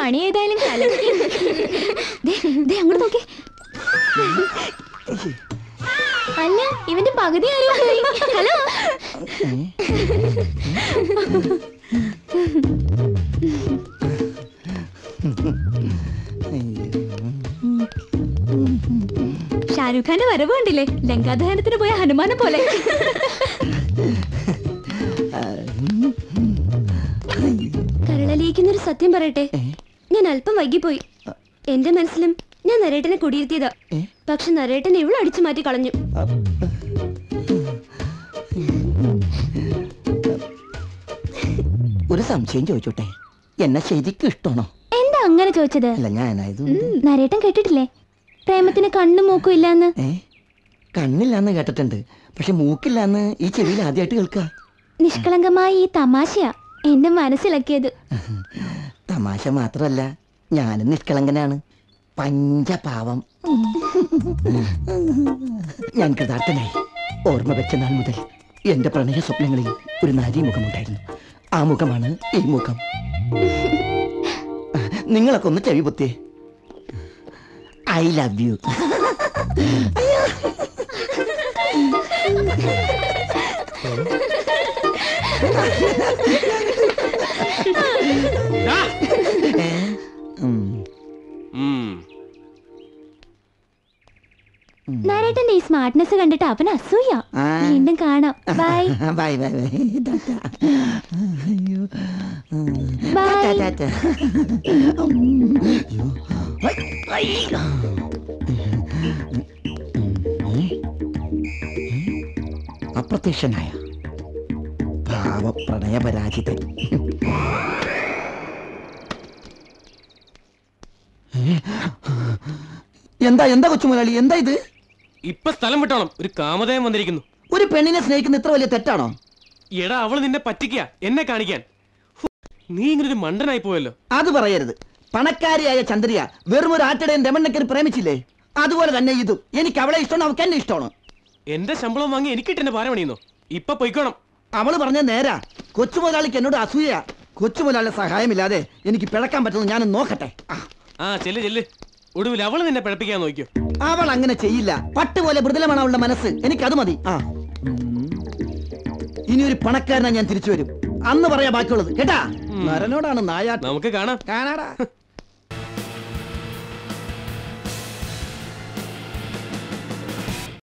പണി ഏതായാലും അങ്ങോട്ട് നോക്കി അല്ല ഇവന്റെ പകുതി ആരോ പോയി. ഹലോ? ഷാരൂഖ് ഖാന്റെ വരവ് കണ്ടില്ലേ? ലങ്കാദഹനത്തിന് പോയ ഹനുമാനെ പോലെ. കരളലിയിക്കുന്നൊരു സത്യം പറയട്ടെ. അല്പം വൈകിപ്പോയി. എന്റെ മനസ്സിലും ഞാൻ നരേട്ടനെ കുടിയിരുത്തിയതാ. പക്ഷെ നരേട്ടൻ ഇവളെ അടിച്ചു മാറ്റി കളഞ്ഞു. ഒരു സംശയം ചോദിച്ചോട്ടെ? എന്നെ ശരിക്കും ഇഷ്ടമാണോ? എന്താ അങ്ങനെ ചോദിച്ചത്? അല്ല ഞാനായത് ഉം, നരേട്ടൻ കേട്ടിട്ടില്ലേ? പ്രേമത്തിന് കണ്ണും മൂക്കും ഇല്ലാന്ന്. കണ്ണില്ലാന്ന് കേട്ടിട്ടുണ്ട്. പക്ഷെ മൂക്കില്ലാന്ന് ഈ ചെവിയിൽ ആദ്യമായിട്ട് കേൾക്കുക നിഷ്കളങ്കമായി ഈ തമാശയാ എന്റെ മനസ്സിലാക്കിയത്. തമാശ മാത്രമല്ല ഞാനും നിഷ്കളങ്കനാണ്. പഞ്ചപാവം. ഞാൻ കൃതാർത്ഥനായി. ഓർമ്മ വെച്ച നാൾ മുതൽ എന്റെ പ്രണയ സ്വപ്നങ്ങളിൽ ഒരു നാരീ മുഖമുണ്ടായിരുന്നു. ആ മുഖമാണ് ഈ മുഖം. നിങ്ങളൊക്കെ ഒന്ന് ചെവി പൊത്തിയേ. I love you. നരേട്ടന്റെ ഈ സ്മാർട്ട്നെസ് കണ്ടിട്ട് അവൻ അസൂയ. വീണ്ടും കാണാം. ബൈ. Bye bye bye. അപ്രത്യക്ഷനായ ഭാവപ്രണയ പരാജിതൻ എന്താ എന്താ കൊച്ചുമുലാളി എന്താ ഇത്? ഇപ്പൊ സ്ഥലം വിട്ടോണം. ഒരു കാമതയം വന്നിരിക്കുന്നു. ഒരു പെണ്ണിനെ സ്നേഹിക്കുന്ന ഇത്ര വലിയ തെറ്റാണോ? എടാ അവൾ നിന്നെ പറ്റിക്കുക. എന്നെ കാണിക്കാൻ. നീ ഇങ്ങനെ ഒരു മണ്ടനായി പോയല്ലോ. അത് പറയരുത്. പണക്കാരിയായ ചന്ദ്രിയ വെറും ഒരു ആട്ടിടയും രമണ്ണക്കര് പ്രേമിച്ചില്ലേ? അതുപോലെ തന്നെ ഇതും. എനിക്ക് അവളെ ഇഷ്ടമാണ് അവൾക്ക് എന്നെ ഇഷ്ടമാണ്. എന്റെ ശമ്പളം വാങ്ങി എനിക്ക് ഇട്ടെന്റെ ഭാരം പണിയുന്നു ഇപ്പൊ പൊയ്ക്കോണം. അവൾ പറഞ്ഞ നേരാ. കൊച്ചു കൊച്ചുമുതലാളിക്ക് എന്നോട് അസൂയ. കൊച്ചുമുതലാളിയുടെ സഹായമില്ലാതെ എനിക്ക് പിഴക്കാൻ പറ്റുന്നു ഞാൻ നോക്കട്ടെ. ആ ചെല്ല് ചെല്ല്. ഒടുവിൽ അവൾ നിന്നെ പിഴപ്പിക്കാൻ നോക്കിയോ? അവൾ അങ്ങനെ ചെയ്യില്ല. പട്ട് പോലെ മൃദുലമാണ് അവളുടെ മനസ്സ്. എനിക്ക് അത് മതി. ആ. ഇനി ഒരു പണക്കാരനാ ഞാൻ തിരിച്ചു വരും. അന്ന് പറയാ ബാക്കിയുള്ളത്. കേട്ടാ? നരനോടാണ് നായാട്ട്. നമുക്ക് കാണാം. കാണാടാ.